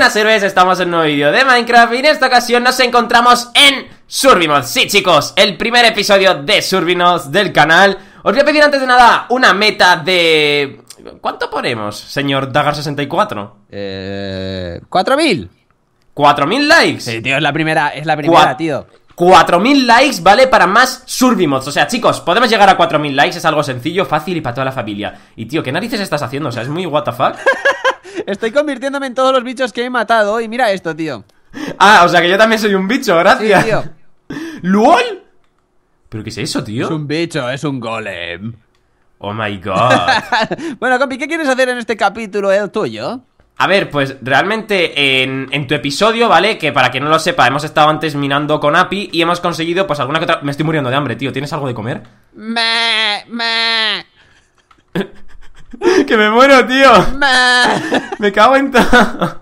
Buenas héroes, estamos en un nuevo vídeo de Minecraft y en esta ocasión nos encontramos en Survimods Sí chicos, el primer episodio de Survimods del canal Os voy a pedir antes de nada una meta de... ¿Cuánto ponemos, señor Dagar64? Eh... ¿4000? ¿4000 likes? Sí, tío, es la primera, es la primera, Cua- tío 4000 likes vale para más Survimods O sea, chicos, podemos llegar a 4000 likes Es algo sencillo, fácil y para toda la familia Y tío, ¿qué narices estás haciendo? O sea, es muy what the fuck Estoy convirtiéndome en todos los bichos que he matado Y mira esto, tío Ah, o sea que yo también soy un bicho, Sí, gracias tío ¿LOL? ¿Pero qué es eso, tío? Es un bicho, es un golem Oh my god Bueno, compi, ¿qué quieres hacer en este capítulo, el tuyo? A ver, pues realmente en, en tu episodio, ¿vale? Que para quien no lo sepa, hemos estado antes minando con API y hemos conseguido, pues alguna que otra... Me estoy muriendo de hambre, tío. ¿Tienes algo de comer? Me, me, ¡Que me muero, tío! me. ¡Me cago en todo!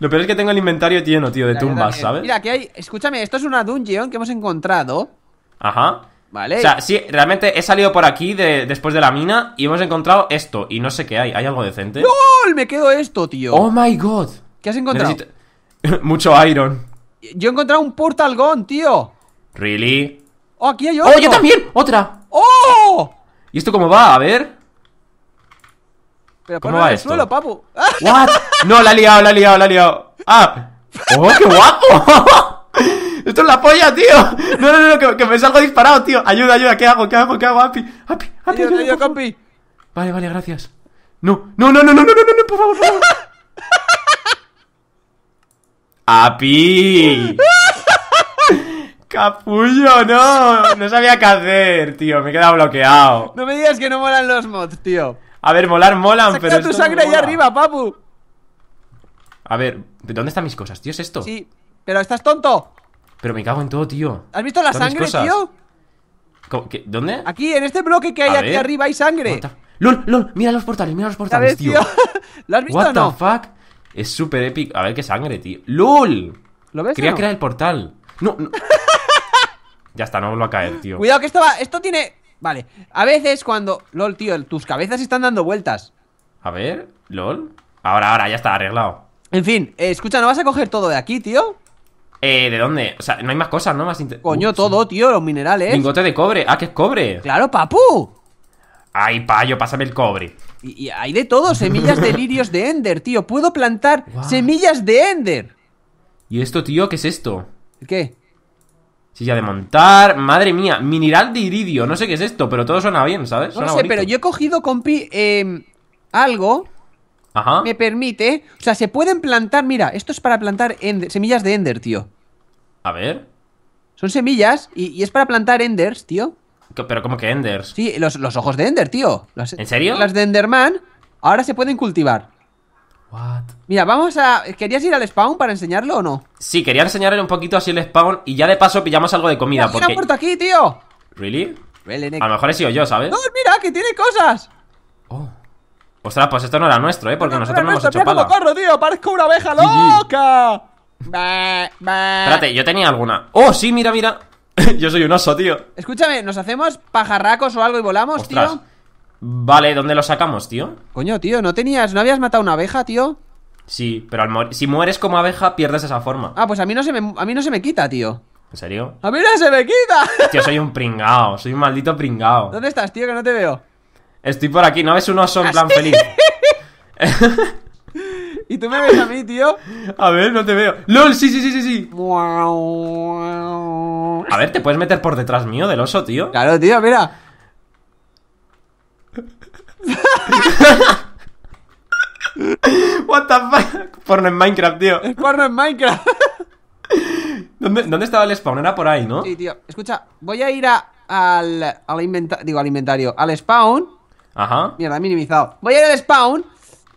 Lo peor es que tengo el inventario lleno, tío, de tumbas. ¿sabes? Mira, que hay, escúchame, esto es una dungeon que hemos encontrado Ajá. Vale O sea, sí, realmente he salido por aquí de- después de la mina y hemos encontrado esto. Y no sé qué hay. ¿Hay algo decente? ¡LOL! Me quedo esto, tío ¡Oh, my God! ¿Qué has encontrado? Necesito- Mucho iron. Yo he encontrado un portal gun, tío ¿Really? Oh, aquí hay otro ¡Oh, yo también! ¡Otra! ¿Y esto cómo va? A ver. Pero ¿Cómo va esto? Suelo, papu. ¿What? No, la ha liado, la ha liado, la ha liado. ¡Ah! ¡Oh, qué guapo! ¡Esto es la polla, tío! No, no, no, que, me salgo disparado, tío. Ayuda, ayuda, ¿qué hago? ¿Qué hago? ¿Qué hago? Api, api, api, ayuda, ayuda, compi. Vale, vale, gracias. No, no, no, no, no, no, no, no, por favor, por favor. ¡Api! ¡Capullo, no! No sabía qué hacer, tío. Me he quedado bloqueado. No me digas que no molan los mods, tío A ver, molar molan, Saca pero. tu esto no sangre ahí mola. arriba, papu A ver, ¿dónde están mis cosas, tío? ¿Es esto? Sí, pero estás tonto Pero me cago en todo, tío. ¿Has visto la Todas mis sangre, cosas. tío? ¿Cómo? ¿Qué? ¿Dónde? Aquí, en este bloque que hay A aquí ver. arriba hay sangre What the- ¡Lol, lol! Mira los portales, mira los portales, ¿Sabes, tío. tío? ¿Lo has visto What o no? the fuck? Es súper épico. A ver qué sangre, tío. ¡Lol! ¿Lo ves o Quería no? crear el portal. No, no. ya está, no vuelvo a caer, tío. Cuidado que esto va... Esto tiene... Vale, a veces cuando... LOL, tío, tus cabezas están dando vueltas A ver, LOL. Ahora, ahora, ya está arreglado. En fin, eh, escucha, ¿no vas a coger todo de aquí, tío? Eh, ¿de dónde? O sea, no hay más cosas, ¿no? Más Coño, todo, tío, los minerales Lingote de cobre. Ah, que es cobre. Claro, papu Ay, payo, pásame el cobre. y, y hay de todo, semillas de lirios de Ender, tío Puedo plantar semillas de Ender ¿Y esto, tío? ¿Qué es esto? ¿Qué? Silla de montar, madre mía, mineral de iridio, no sé qué es esto, pero todo suena bien, ¿sabes? No Suena sé, bonito. pero yo he cogido, compi, eh, algo Ajá. me permite... O sea, se pueden plantar, mira, esto es para plantar Ender- semillas de Ender, tío A ver. Son semillas y, y es para plantar Enders, tío Pero como que Enders. Sí, los, los ojos de Ender, tío Las- ¿En serio? Las de Enderman ahora se pueden cultivar What? Mira, vamos a... ¿Querías ir al spawn para enseñarlo o no? Sí, quería enseñarle un poquito así el spawn y ya de paso pillamos algo de comida, Mira, ¿quién ha porque. muerto aquí, tío? ¿Really? A lo mejor he sido yo, ¿sabes? ¡No, mira, que tiene cosas! Oh. Ostras, pues esto no era nuestro, ¿eh? Porque nosotros no hemos hecho pala. corro, tío, parezco una abeja loca Bah, bah. Espérate, yo tenía alguna. ¡Oh, sí, mira, mira! yo soy un oso, tío. Escúchame, ¿nos hacemos pajarracos o algo y volamos, Ostras. tío? Vale, ¿dónde lo sacamos, tío? Coño, tío, ¿no tenías, no habías matado una abeja, tío? Sí, pero al si mueres como abeja, pierdes esa forma. Ah, pues a mí no se me, a mí no se me quita, tío ¿En serio? ¡A mí no se me quita! Tío, soy un pringao, soy un maldito pringao. ¿Dónde estás, tío, que no te veo? Estoy por aquí, ¿no ves un oso en ¿Ah, plan feliz? ¿Y tú me ves a mí, tío? A ver, no te veo. ¡Lol! Sí, sí, sí, sí, sí. A ver, ¿te puedes meter por detrás mío del oso, tío? Claro, tío, mira What the fuck? Porno en Minecraft, tío. Es porno en Minecraft ¿Dónde, ¿Dónde estaba el spawn? Era por ahí, ¿no? Sí, tío, escucha, voy a ir a, al, al inventario, digo, al inventario, al spawn Ajá. Mierda, minimizado Voy a ir al spawn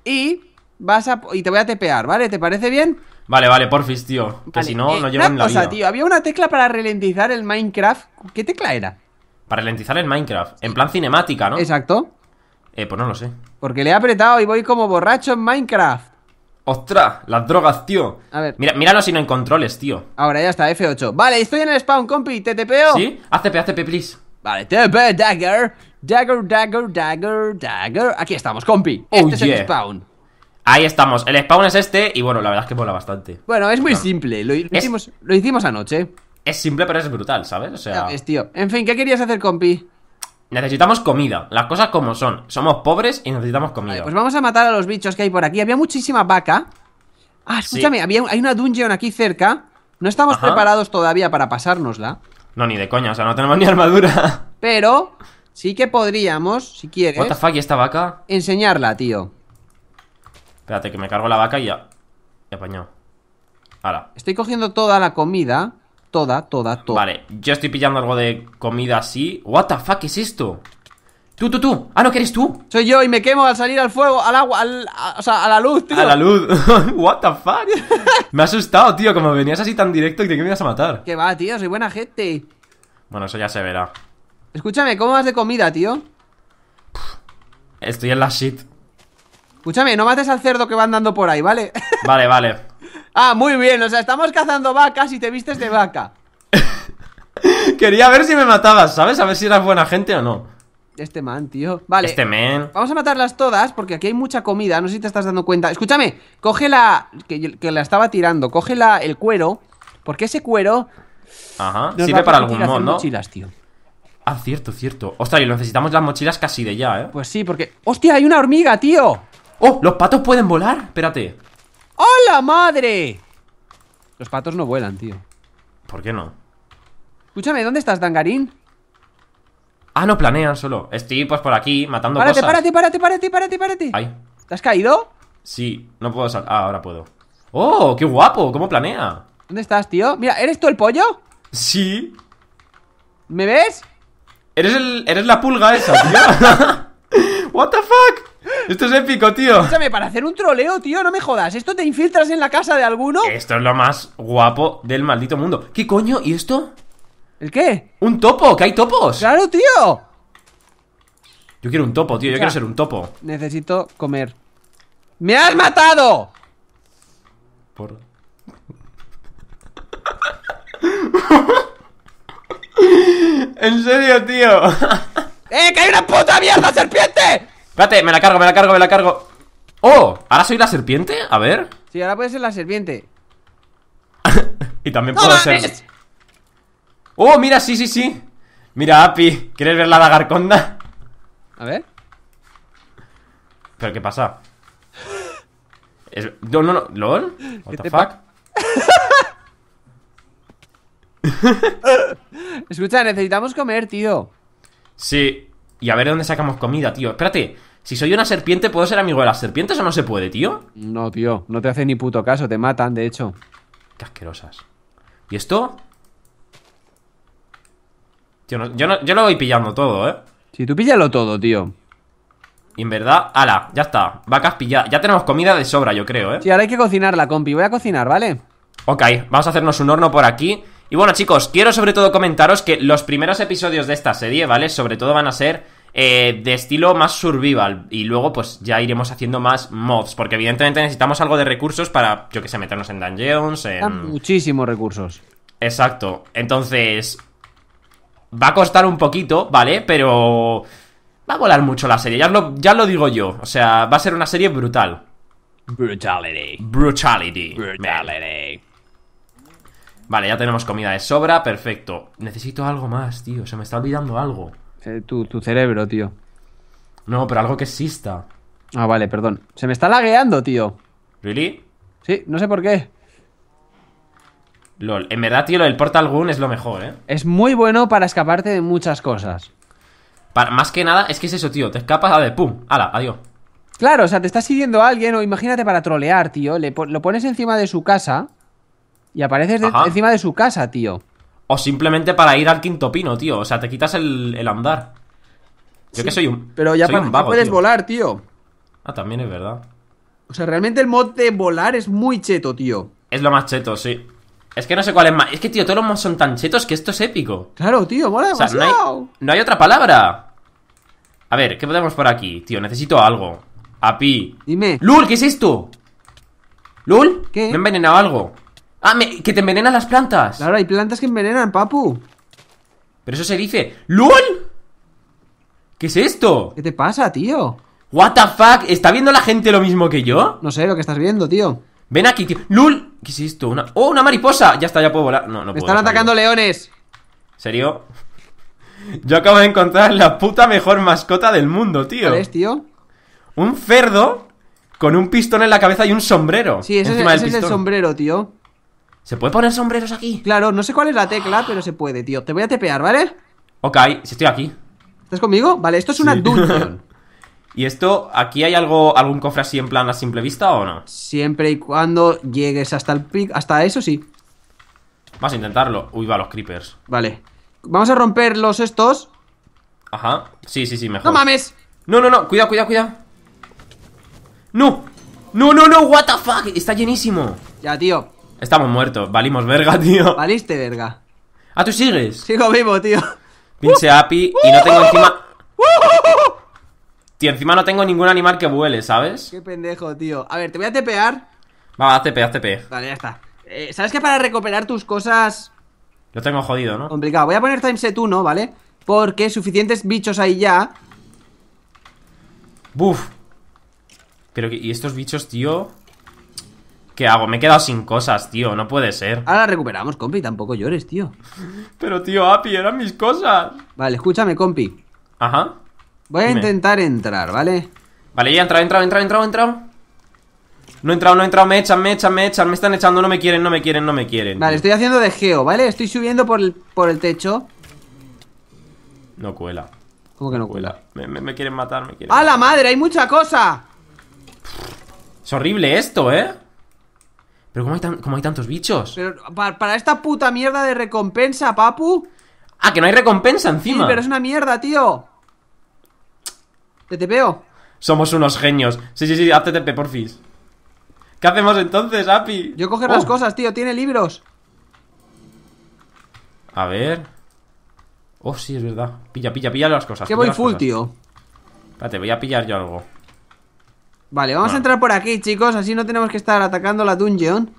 y vas a, y te voy a tepear, ¿vale? ¿Te parece bien? Vale, vale, porfis, tío. Que Vale, si no, eh, no en la cosa, vida. tío, había una tecla para ralentizar el Minecraft ¿Qué tecla era? Para ralentizar el Minecraft. En plan cinemática, ¿no? Exacto Eh, pues no lo sé. Porque le he apretado y voy como borracho en Minecraft ¡Ostras! Las drogas, tío. A ver. Mira, míralo si no en controles, tío. Ahora ya está, F8 Vale, estoy en el spawn, compi, ¿te tepeo? ¿Sí? ACP, ACP, please. Vale, TP, dagger Dagger, dagger, dagger, dagger Aquí estamos, compi Oh, Este es yeah. el spawn Ahí estamos, el spawn es este y bueno, la verdad es que mola bastante. Bueno, es muy simple. Lo, lo hicimos, lo hicimos anoche. Es simple, pero es brutal, ¿sabes? O sea, ves, tío. En fin, ¿qué querías hacer, compi? necesitamos comida. Las cosas como son. Somos pobres y necesitamos comida. Vale, pues vamos a matar a los bichos que hay por aquí. Había muchísima vaca. Ah, escúchame, había, hay una dungeon aquí cerca. No estamos Ajá. preparados todavía para pasárnosla. No, ni de coña, o sea, no tenemos ni armadura. Pero sí que podríamos, si quieres, What the fuck, ¿y esta vaca? enseñarla, tío. Espérate, que me cargo la vaca y ya. Ya apañado. Ahora. Estoy cogiendo toda la comida. Toda, toda, toda. Vale, yo estoy pillando algo de comida así. What the fuck, ¿qué es esto? Tú, tú, tú. Ah, no, que eres tú. Soy yo y me quemo al salir al fuego, al agua, al, a- o sea, a la luz, tío. A la luz. What the fuck. Me ha asustado, tío, como venías así tan directo y creí que me ibas a matar. Que va, tío, soy buena gente. Bueno, eso ya se verá. Escúchame, ¿cómo vas de comida, tío? Estoy en la shit. Escúchame, no mates al cerdo que va andando por ahí, ¿vale? Vale, vale. Ah, muy bien, o sea, estamos cazando vacas y te vistes de vaca. Quería ver si me matabas, ¿sabes? A ver si eras buena gente o no. Este man, tío. Vale. Este men. Vamos a matarlas todas porque aquí hay mucha comida, no sé si te estás dando cuenta. Escúchame, coge la... que, la estaba tirando, coge la, el cuero, porque ese cuero... Ajá. nos Sirve para algún mod, ¿no? mochilas, tío. Ah, cierto, cierto. Ostras, y necesitamos las mochilas casi de ya, ¿eh? Pues sí, porque... ¡Hostia, hay una hormiga, tío! ¡Oh! ¿Los patos pueden volar? Espérate. ¡Hola, madre! Los patos no vuelan, tío. ¿Por qué no? Escúchame, ¿dónde estás, Dangarín? Ah, no planean solo. Estoy pues por aquí matando Párate, cosas. párate, párate, párate, párate, párate. Ay. ¿Te has caído? Sí, no puedo saltar. Ah, ahora puedo. ¡Oh! ¡Qué guapo! ¿Cómo planea? ¿Dónde estás, tío? Mira, ¿eres tú el pollo? Sí. ¿Me ves? Eres el. Eres la pulga esa, tío. What the fuck? Esto es épico, tío. Escúchame, para hacer un troleo, tío, no me jodas. ¿Esto te infiltras en la casa de alguno? Esto es lo más guapo del maldito mundo. ¿Qué coño? ¿Y esto? ¿El qué? ¡Un topo! ¡Que hay topos! ¡Claro, tío! Yo quiero un topo, tío. Yo quiero ser un topo. Necesito comer. ¡Me has matado! Por... en serio, tío. ¡Eh, que hay una puta mierda, serpiente! Espérate, me la cargo, me la cargo, me la cargo. ¡Oh! ¿Ahora soy la serpiente? A ver. Sí, ahora puede ser la serpiente. Y también ¡No puedo ser. ¡Oh, mira, sí, sí, sí! Mira, Api, ¿quieres ver la dagarconda? A ver. ¿Pero qué pasa? Es- No, no, no. ¿LOL? ¿What ¿Qué the fuck? Escucha, necesitamos comer, tío. Sí. Y a ver de dónde sacamos comida, tío. Espérate. Si soy una serpiente, ¿puedo ser amigo de las serpientes o no se puede, tío? No, tío, no te hace ni puto caso, te matan, de hecho. Qué asquerosas. ¿Y esto? Tío, no- yo, no- yo lo voy pillando todo, ¿eh? Si tú píllalo todo, tío. Y en verdad, ala, ya está. Vacas pilladas. Ya tenemos comida de sobra, yo creo, ¿eh? Sí, ahora hay que cocinarla, compi. Voy a cocinar, ¿vale? Ok, vamos a hacernos un horno por aquí. Y bueno, chicos, quiero sobre todo comentaros que los primeros episodios de esta serie, ¿vale? Sobre todo van a ser eh, de estilo más survival. Y luego, pues ya iremos haciendo más mods. Porque evidentemente necesitamos algo de recursos para, yo que sé, meternos en dungeons. En... Dan muchísimos recursos. Exacto. Entonces. Va a costar un poquito, ¿vale? Pero. Va a volar mucho la serie, ya lo, ya lo digo yo. O sea, va a ser una serie brutal. Brutality. Brutality. Vale, ya tenemos comida de sobra, perfecto. Necesito algo más, tío. Se me está olvidando algo. Eh, tu, tu cerebro, tío. No, pero algo que exista. Ah, vale, perdón. Se me está lagueando, tío. ¿Really? Sí, no sé por qué. LOL. En verdad, tío, lo del Portal Gun es lo mejor, ¿eh? Es muy bueno para escaparte de muchas cosas. Para- más que nada, es que es eso, tío. Te escapas a de pum. Hala, adiós. Claro, o sea, te está siguiendo alguien o imagínate para trolear, tío. Le lo pones encima de su casa y apareces de- encima de su casa, tío. O simplemente para ir al quinto pino, tío. O sea, te quitas el, el andar. Yo que soy un. Pero ya, soy pa- un ya vago, puedes tío. volar, tío. Ah, también es verdad. O sea, realmente el mod de volar es muy cheto, tío. Es lo más cheto, sí. Es que no sé cuál es más. Es que, tío, todos los mods son tan chetos que esto es épico. Claro, tío, mola O sea, no demasiado. hay, no hay otra palabra. A ver, ¿qué podemos por aquí? Tío, necesito algo. Api. Dime. ¡Lul! ¿Qué es esto? ¿Lul? ¿Qué? Me he envenenado algo. Ah, me- que te envenenan las plantas. Claro, hay plantas que envenenan, papu. Pero eso se dice. ¡Lul! ¿Qué es esto? ¿Qué te pasa, tío? What the fuck, ¿está viendo la gente lo mismo que yo? No sé lo que estás viendo, tío. Ven aquí, tío. ¡Lul! ¿Qué es esto? Una... ¡Oh, una mariposa! Ya está, ya puedo volar. No, no Me puedo. están atacando leones. ¿Serio? Yo acabo de encontrar la puta mejor mascota del mundo, tío. ¿Cuál es, tío? Un cerdo con un pistón en la cabeza y un sombrero. Sí, ese, es- ese es el sombrero, tío. ¿Se puede poner sombreros aquí? Claro, no sé cuál es la tecla, pero se puede, tío. Te voy a tepear, ¿vale? Ok, si estoy aquí. ¿Estás conmigo? Vale, esto es una Sí. dungeon. ¿Y esto, aquí hay algo, algún cofre así en plan a simple vista o no? Siempre y cuando llegues hasta el pic, hasta eso sí. Vamos a intentarlo. Uy, va, los creepers. Vale. Vamos a romper los estos. Ajá. Sí, sí, sí, mejor. ¡No mames! No, no, no, cuidado, cuidado, cuidado. ¡No! ¡No, no, no! ¡What the fuck! Está llenísimo. Ya, tío. Estamos muertos, valimos verga, tío. Valiste, verga. Ah, tú sigues. Sigo vivo, tío. Pinche Api y no tengo encima. Tío, encima no tengo ningún animal que vuele, ¿sabes? Qué pendejo, tío. A ver, te voy a tepear. Va, haz TP, haz TP. Vale, ya está. Eh, ¿Sabes que para recuperar tus cosas... Lo tengo jodido, ¿no? Complicado. Voy a poner timeset 1, ¿vale? Porque suficientes bichos ahí ya. Buf. Pero, ¿y estos bichos, tío? ¿Qué hago? Me he quedado sin cosas, tío. No puede ser. Ahora recuperamos, compi. Tampoco llores, tío. Pero, tío, Api, eran mis cosas. Vale, escúchame, compi. Ajá. Voy a Dime. intentar entrar, ¿vale? Vale, ya he entrado, he entrado, he entrado, he entrado, he entrado. No he entrado, no he entrado, me echan, me echan, me echan, me están echando, no me quieren, no me quieren, no me quieren. Vale, estoy haciendo de geo, ¿vale? Estoy subiendo por el, por el techo. No cuela, ¿Cómo que no cuela? cuela. Me, me- me quieren matar, me quieren. ¡A la madre! ¡Hay mucha cosa! Es horrible esto, ¿eh? Pero ¿cómo hay, tan- cómo hay tantos bichos? Pero pa- para esta puta mierda de recompensa, papu. Ah, que no hay recompensa Sí, encima. pero es una mierda, tío. Te. Somos unos genios. Sí, sí, sí, hazte TP, porfis. ¿Qué hacemos entonces, Api? Yo coger Oh. las cosas, tío. Tiene libros. A ver. Oh, sí, es verdad. Pilla, pilla, pilla las cosas. Que voy full, cosas. tío. Espérate, voy a pillar yo algo. Vale, vamos a entrar por aquí, chicos. Así no tenemos que estar atacando la dungeon.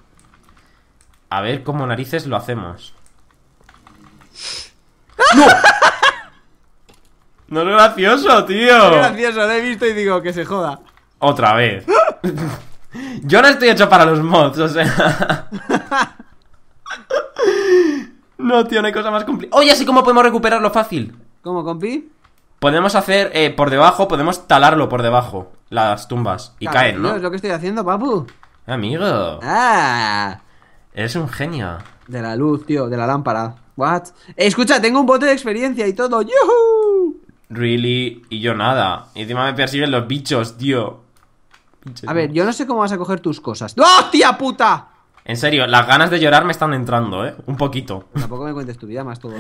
A ver cómo narices lo hacemos. ¡No! ¡No es gracioso, tío! Qué gracioso, lo he visto y digo que se joda. Otra vez. Yo no estoy hecho para los mods, o sea. No, tío, no hay cosa más complicada. Oye, así como podemos recuperarlo fácil. ¿Cómo, compi? Podemos hacer eh, por debajo, podemos talarlo por debajo, las tumbas. Y Claro, caen, ¿no? Es lo que estoy haciendo, papu. Amigo, Ah. eres un genio. De la luz, tío, de la lámpara. What? Eh, escucha, tengo un bote de experiencia y todo. ¡Yuhu! Really, y yo nada. Y encima me persiguen los bichos, tío. A ver, yo no sé cómo vas a coger tus cosas. ¡Hostia puta! En serio, las ganas de llorar me están entrando, ¿eh? Un poquito. Tampoco me cuentes tu vida más todo.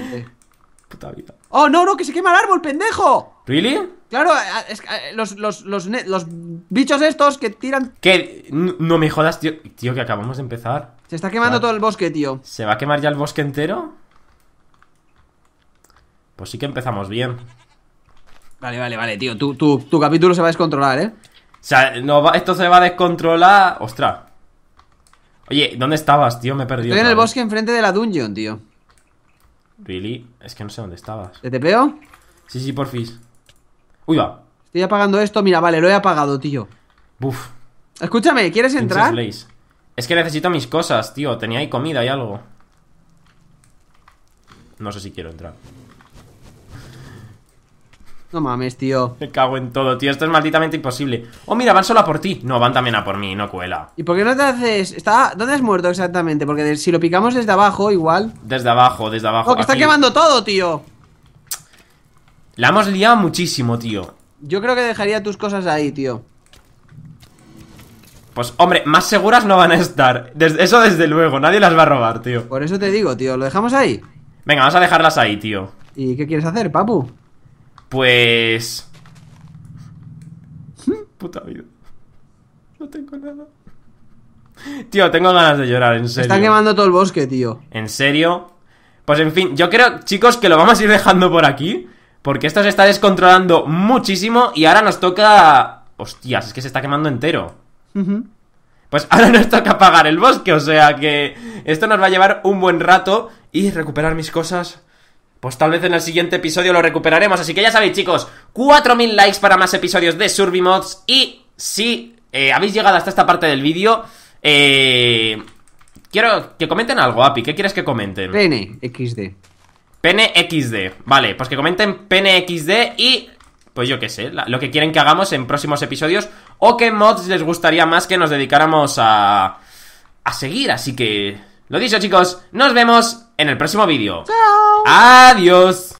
Puta vida. ¡Oh, no, no! ¡Que se quema el árbol, pendejo! ¿Really? Claro, es que, los, los, los, bichos estos que tiran... ¿Qué? N- No me jodas, tío. Tío, que acabamos de empezar. Se está quemando todo el bosque, tío. ¿Se va a quemar ya el bosque entero? Pues sí que empezamos bien. Vale, vale, vale, tío. Tu, tu, tu capítulo se va a descontrolar, ¿eh? O sea, no va- esto se va a descontrolar. ¡Ostras! Oye, ¿dónde estabas, tío? Me he perdido. Estoy en el vez. bosque enfrente de la dungeon, tío. ¿Really? Es que no sé dónde estabas. ¿Te tepeo? Sí, sí, porfis. Uy, va. Estoy apagando esto. Mira, vale, lo he apagado, tío. Buf. Escúchame, ¿quieres entrar? Es que necesito mis cosas, tío. Tenía ahí comida y algo. No sé si quiero entrar. No mames, tío. Me cago en todo, tío. Esto es malditamente imposible. Oh, mira, van solo a por ti. No, van también a por mí, no cuela. ¿Y por qué no te haces...? Está... ¿Dónde has muerto exactamente? Porque si lo picamos desde abajo, igual... Desde abajo, desde abajo. ¡Oh, que está quemando todo, tío! La hemos liado muchísimo, tío. Yo creo que dejaría tus cosas ahí, tío. Pues, hombre, más seguras no van a estar. Des- eso desde luego, nadie las va a robar, tío. Por eso te digo, tío. ¿Lo dejamos ahí? Venga, vamos a dejarlas ahí, tío. ¿Y qué quieres hacer, papu? Pues... Puta vida. No tengo nada. Tío, tengo ganas de llorar, en serio. Están quemando todo el bosque, tío. ¿En serio? Pues en fin, yo creo, chicos, que lo vamos a ir dejando por aquí. Porque esto se está descontrolando muchísimo y ahora nos toca... Hostias, es que se está quemando entero. Pues ahora nos toca apagar el bosque, o sea que esto nos va a llevar un buen rato y recuperar mis cosas pues tal vez en el siguiente episodio lo recuperaremos. Así que ya sabéis, chicos, 4.000 likes para más episodios de Survimods. Y si eh, habéis llegado hasta esta parte del vídeo, eh, quiero que comenten algo, Api. ¿Qué quieres que comenten? Pene, XD. PNXD. Vale, pues que comenten PNXD y. Pues yo qué sé, la- lo que quieren que hagamos en próximos episodios. O qué mods les gustaría más que nos dedicáramos a. a seguir. Así que. Lo dicho, chicos, nos vemos en el próximo vídeo. Chao. Adiós.